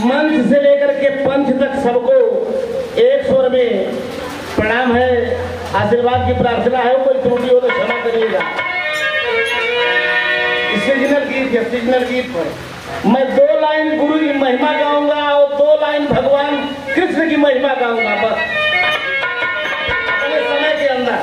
मंच से लेकर के पंथ तक सबको एक स्वर में प्रणाम है। आशीर्वाद की प्रार्थना है कोई त्रुटि हो तो क्षमा करिएगा। सीजनल गीत है सीजनल गीत पर मैं दो लाइन गुरु की महिमा गाऊँगा और दो लाइन भगवान कृष्ण की महिमा गाऊँगा बस। अपने समय के अंदर।